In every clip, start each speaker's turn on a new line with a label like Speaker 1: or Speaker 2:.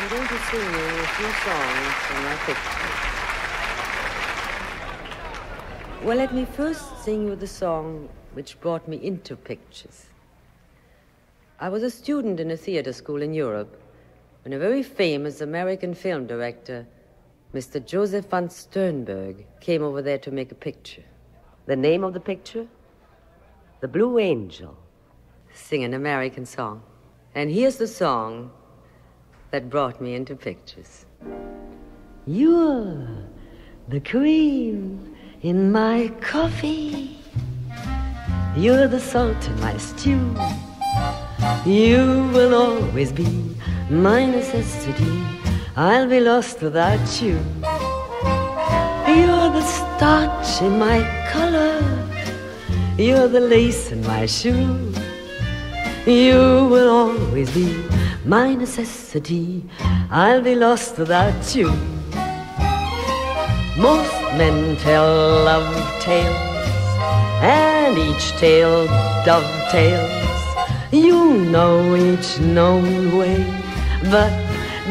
Speaker 1: I'm going to sing you a few songs from my picture. Well, let me first sing you the song which brought me into pictures. I was a student in a theater school in Europe when a very famous American film director, Mr. Josef von Sternberg, came over there to make a picture. The name of the picture? The Blue Angel. Sing an American song. And here's the song that brought me into pictures. You're the cream in my coffee. You're the salt in my stew. You will always be my necessity. I'll be lost without you. You're the starch in my collar. You're the lace in my shoe. You will always be my necessity. I'll be lost without you. Most men tell love tales, and each tale dovetails. You know each known way, but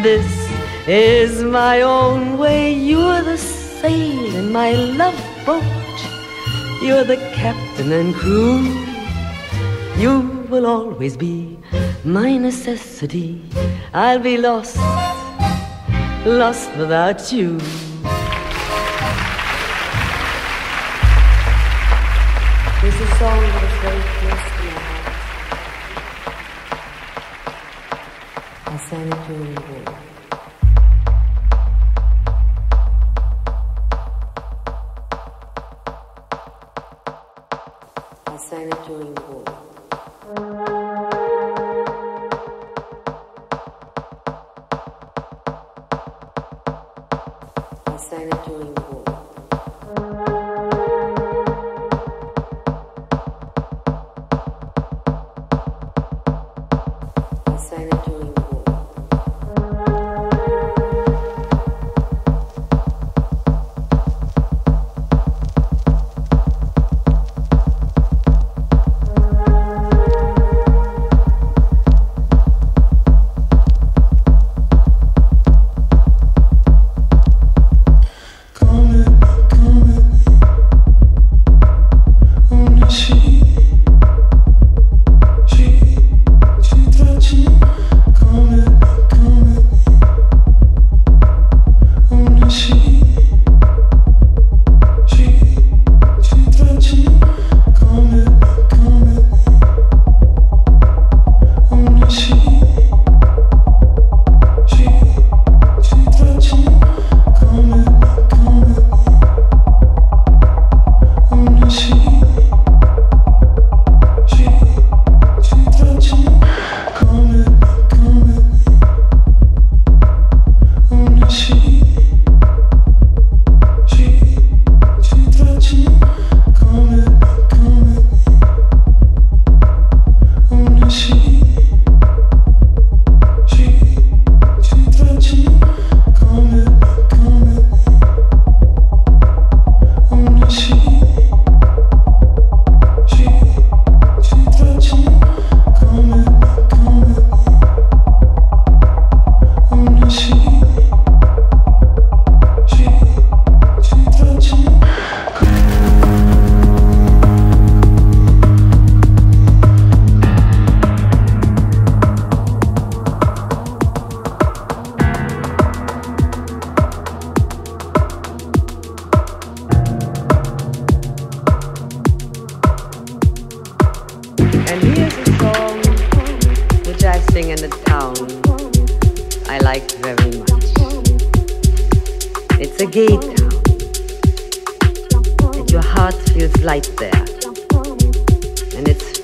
Speaker 1: this is my own way. You're the sail in my love boat. You're the captain and crew. You will always be my necessity. I'll be lost, lost without you. There's a song that is very close to my heart. I sang it during the war. I sang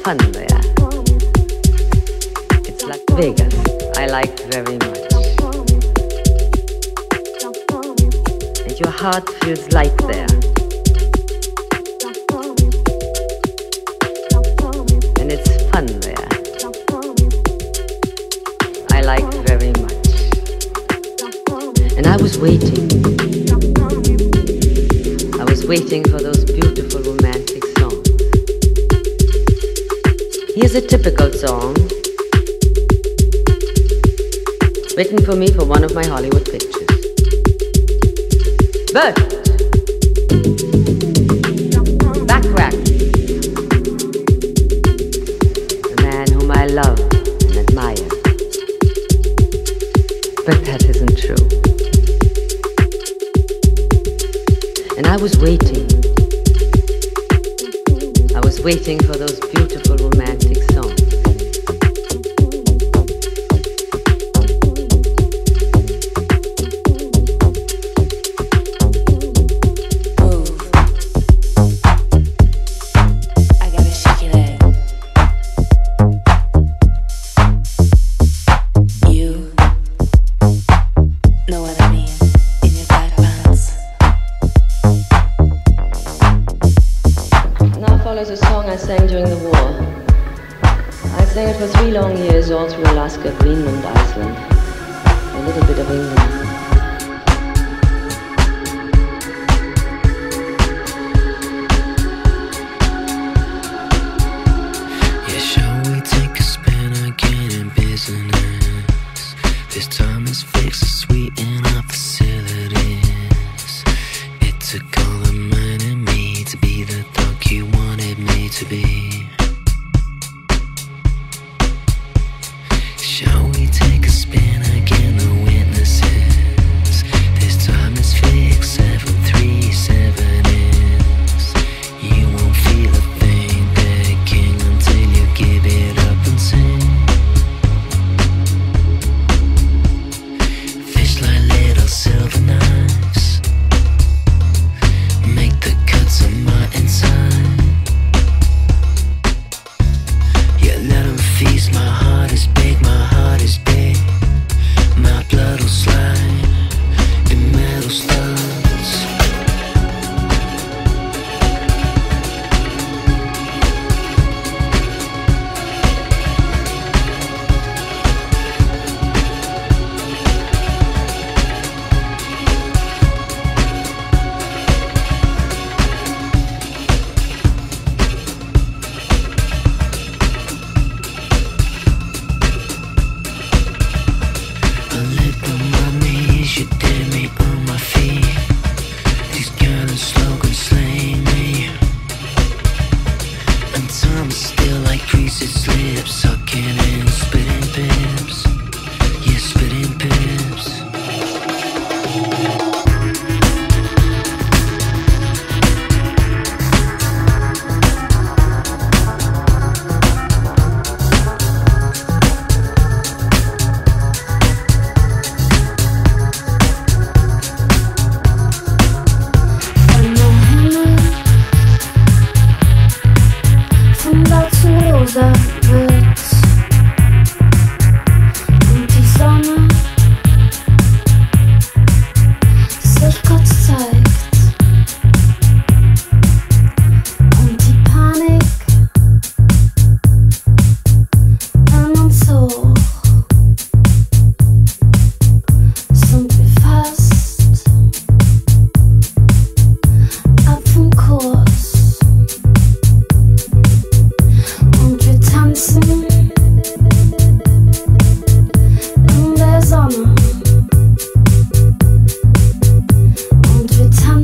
Speaker 1: fun there. It's like Vegas. I like very much. And your heart feels light there. And it's fun there. I like very much. And I was waiting. I was waiting for those beautiful romantic Here's a typical song. written for me for one of my Hollywood pictures. Burt, Bacharach, the man whom I love and admire. But that isn't true. And I was waiting. I was waiting for
Speaker 2: follows a song I sang during the war. I sang it for three long years all through Alaska, Greenland, Iceland, a little bit of England.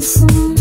Speaker 3: Some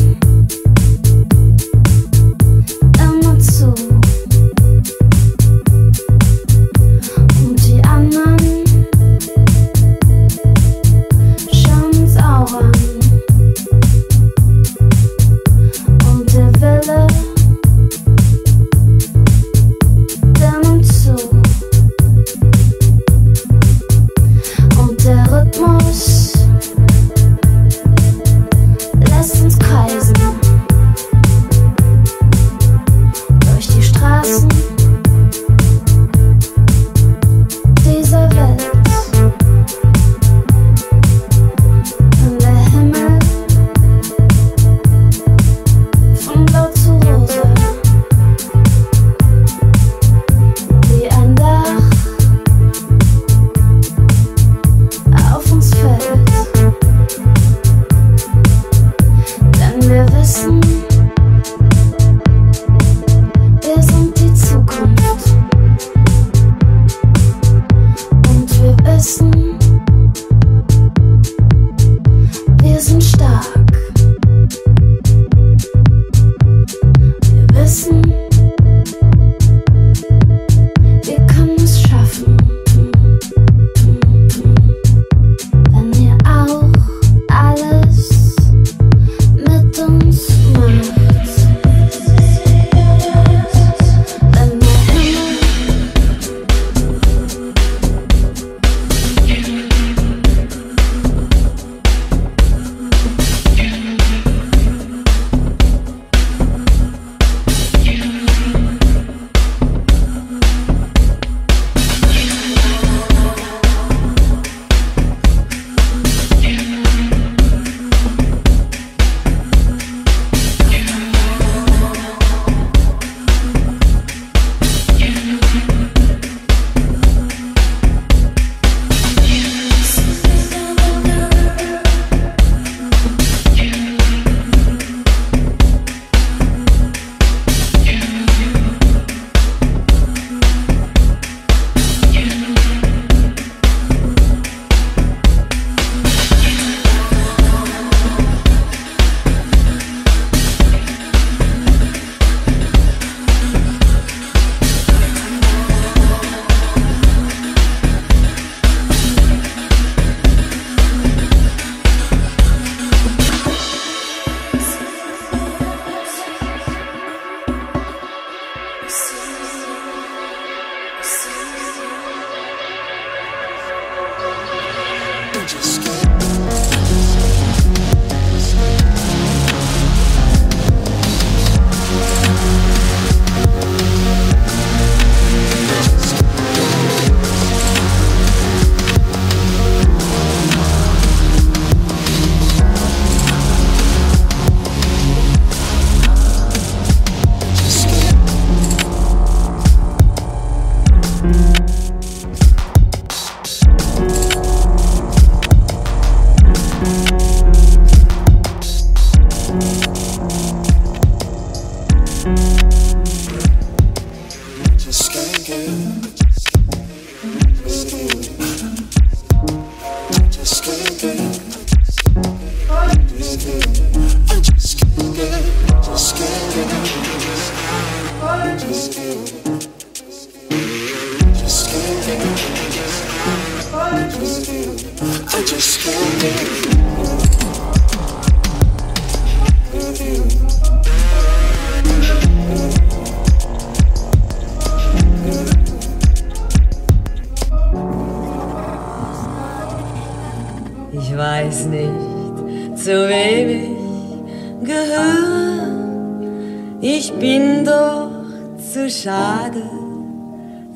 Speaker 3: skin.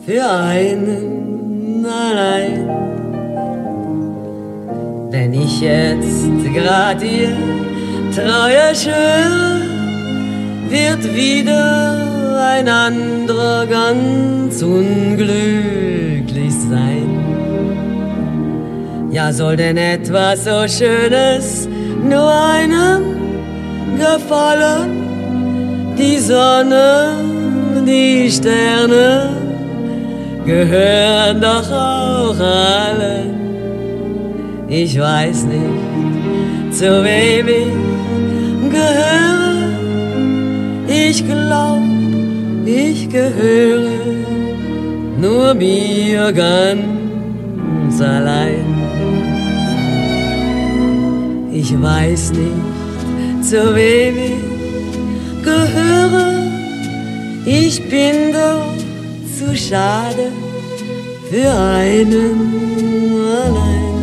Speaker 1: Für einen allein. Wenn ich jetzt grad ihr treuer schwöre, wird wieder ein anderer ganz unglücklich sein. Ja, soll denn etwas so Schönes nur einem gefallen? Die Sonne die Sterne gehören doch auch alle. Ich weiß nicht, zu wem ich gehöre. Ich glaub, ich gehöre nur mir ganz allein. Ich weiß nicht, zu wem ich gehöre. Ich bin doch zu schade für einen allein.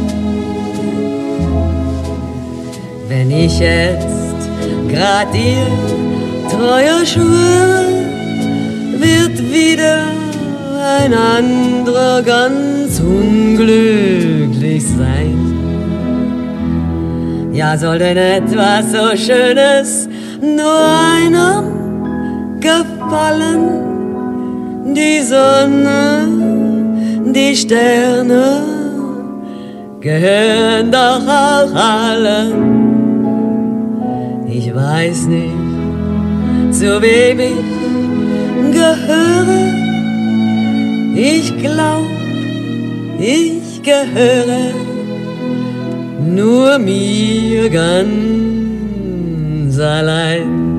Speaker 1: Wenn ich jetzt grad dir treuer schwöre, wird wieder ein anderer ganz unglücklich sein. Ja, soll denn etwas so Schönes nur einer gefallen? Die Sonne, die Sterne gehören doch auch allen. Ich weiß nicht, zu wem ich gehöre. Ich glaub, ich gehöre nur mir ganz allein.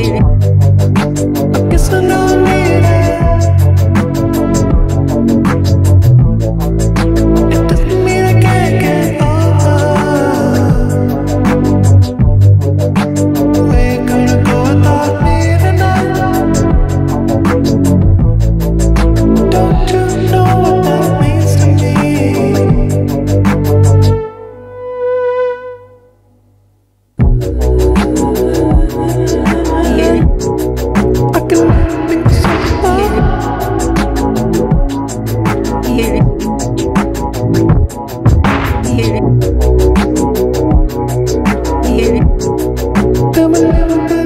Speaker 4: I guess I know Música